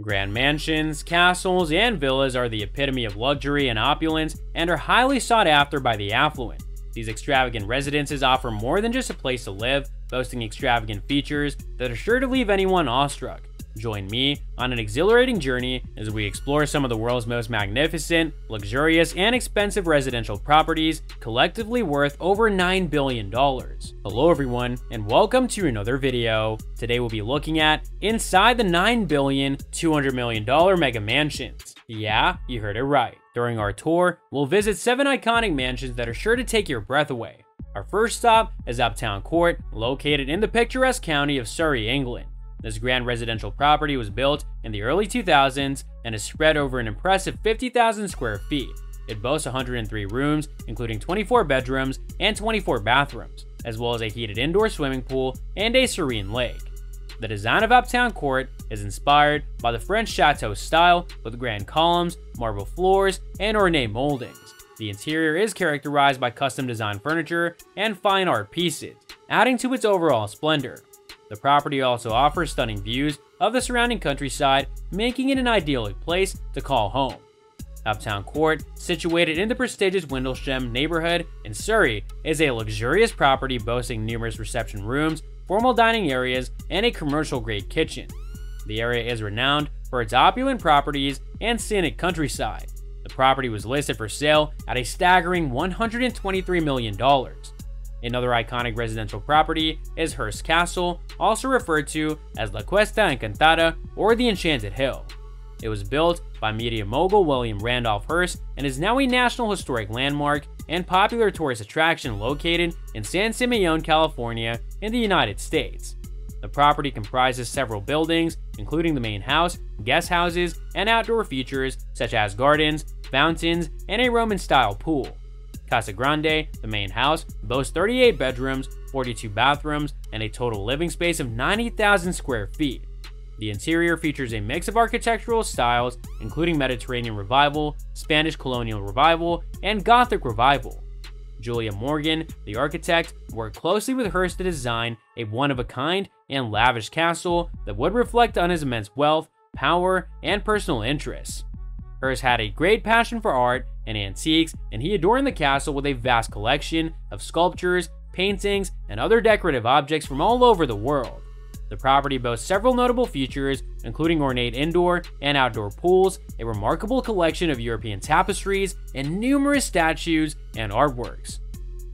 Grand mansions, castles, and villas are the epitome of luxury and opulence and are highly sought after by the affluent. These extravagant residences offer more than just a place to live, boasting extravagant features that are sure to leave anyone awestruck. Join me on an exhilarating journey as we explore some of the world's most magnificent, luxurious, and expensive residential properties, collectively worth over $9 billion. Hello everyone, and welcome to another video. Today we'll be looking at inside the $9 billion, $200 million mega mansions. Yeah, you heard it right. During our tour, we'll visit 7 iconic mansions that are sure to take your breath away. Our first stop is Updown Court, located in the picturesque county of Surrey, England. This grand residential property was built in the early 2000s and is spread over an impressive 50,000 square feet. It boasts 103 rooms, including 24 bedrooms and 24 bathrooms, as well as a heated indoor swimming pool and a serene lake. The design of Updown Court is inspired by the French chateau style with grand columns, marble floors, and ornate moldings. The interior is characterized by custom designed furniture and fine art pieces, adding to its overall splendor. The property also offers stunning views of the surrounding countryside, making it an ideal place to call home. Updown Court, situated in the prestigious Windlesham neighborhood in Surrey, is a luxurious property boasting numerous reception rooms, formal dining areas, and a commercial-grade kitchen. The area is renowned for its opulent properties and scenic countryside. The property was listed for sale at a staggering $123 million. Another iconic residential property is Hearst Castle, also referred to as La Cuesta Encantada or the Enchanted Hill. It was built by media mogul William Randolph Hearst and is now a National Historic Landmark and popular tourist attraction located in San Simeon, California, in the United States. The property comprises several buildings, including the main house, guest houses, and outdoor features such as gardens, fountains, and a Roman-style pool. Casa Grande, the main house, boasts 38 bedrooms, 42 bathrooms, and a total living space of 90,000 square feet. The interior features a mix of architectural styles, including Mediterranean Revival, Spanish Colonial Revival, and Gothic Revival. Julia Morgan, the architect, worked closely with Hearst to design a one-of-a-kind and lavish castle that would reflect on his immense wealth, power, and personal interests. Hearst had a great passion for art and antiques, and he adorned the castle with a vast collection of sculptures, paintings, and other decorative objects from all over the world. The property boasts several notable features, including ornate indoor and outdoor pools, a remarkable collection of European tapestries, and numerous statues and artworks.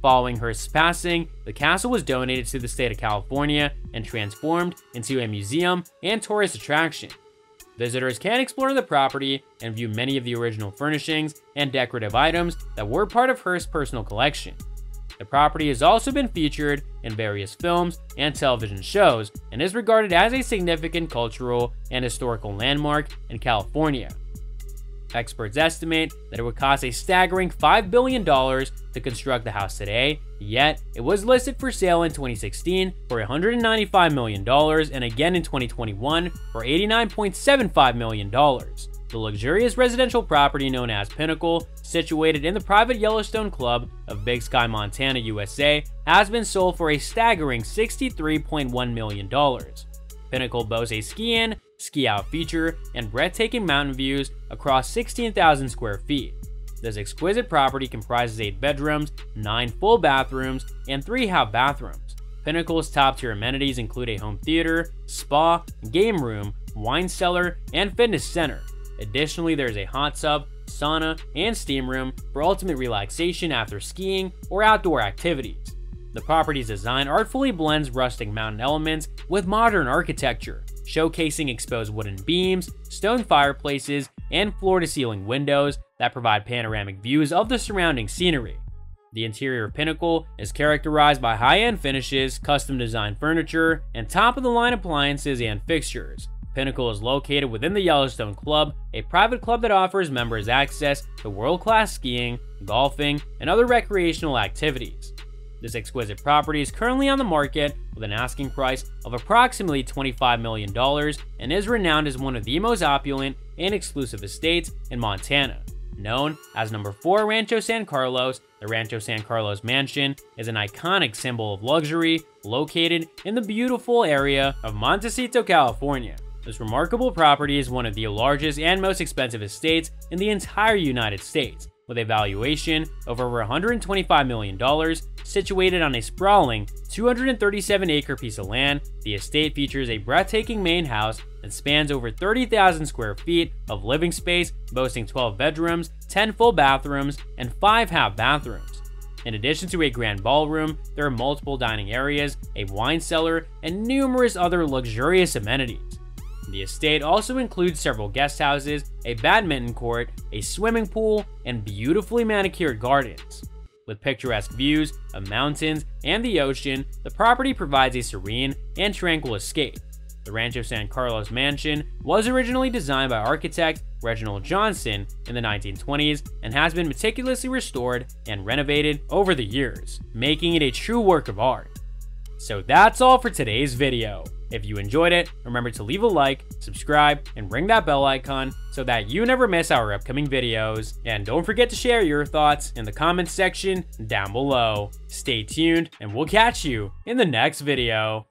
Following Hearst's passing, the castle was donated to the state of California and transformed into a museum and tourist attraction. Visitors can explore the property and view many of the original furnishings and decorative items that were part of Hearst's personal collection. The property has also been featured in various films and television shows and is regarded as a significant cultural and historical landmark in California. Experts estimate that it would cost a staggering $5 billion to construct the house today, yet it was listed for sale in 2016 for $195 million and again in 2021 for $89.75 million. The luxurious residential property known as Pinnacle, situated in the private Yellowstone Club of Big Sky, Montana, USA, has been sold for a staggering $63.1 million. Pinnacle boasts a ski-in, ski-out feature, and breathtaking mountain views across 16,000 square feet. This exquisite property comprises 8 bedrooms, 9 full bathrooms, and 3 half bathrooms. Pinnacle's top-tier amenities include a home theater, spa, game room, wine cellar, and fitness center. Additionally, there is a hot tub, sauna, and steam room for ultimate relaxation after skiing or outdoor activities. The property's design artfully blends rustic mountain elements with modern architecture, showcasing exposed wooden beams, stone fireplaces, and floor-to-ceiling windows that provide panoramic views of the surrounding scenery. The interior Pinnacle is characterized by high-end finishes, custom-designed furniture, and top-of-the-line appliances and fixtures. Pinnacle is located within the Yellowstone Club, a private club that offers members access to world-class skiing, golfing, and other recreational activities. This exquisite property is currently on the market with an asking price of approximately $25 million and is renowned as one of the most opulent and exclusive estates in Montana. Known as number 4 Rancho San Carlos, the Rancho San Carlos Mansion is an iconic symbol of luxury located in the beautiful area of Montecito, California. This remarkable property is one of the largest and most expensive estates in the entire United States, with a valuation of over $125 million, situated on a sprawling 237 acre piece of land. The estate features a breathtaking main house that spans over 30,000 square feet of living space, boasting 12 bedrooms, 10 full bathrooms, and 5 half bathrooms. In addition to a grand ballroom, there are multiple dining areas, a wine cellar, and numerous other luxurious amenities. The estate also includes several guest houses, a badminton court, a swimming pool, and beautifully manicured gardens. With picturesque views of mountains and the ocean, the property provides a serene and tranquil escape. The Rancho San Carlos mansion was originally designed by architect Reginald Johnson in the 1920s and has been meticulously restored and renovated over the years, making it a true work of art. So that's all for today's video. If you enjoyed it, remember to leave a like, subscribe, and ring that bell icon so that you never miss our upcoming videos. And don't forget to share your thoughts in the comments section down below. Stay tuned, and we'll catch you in the next video.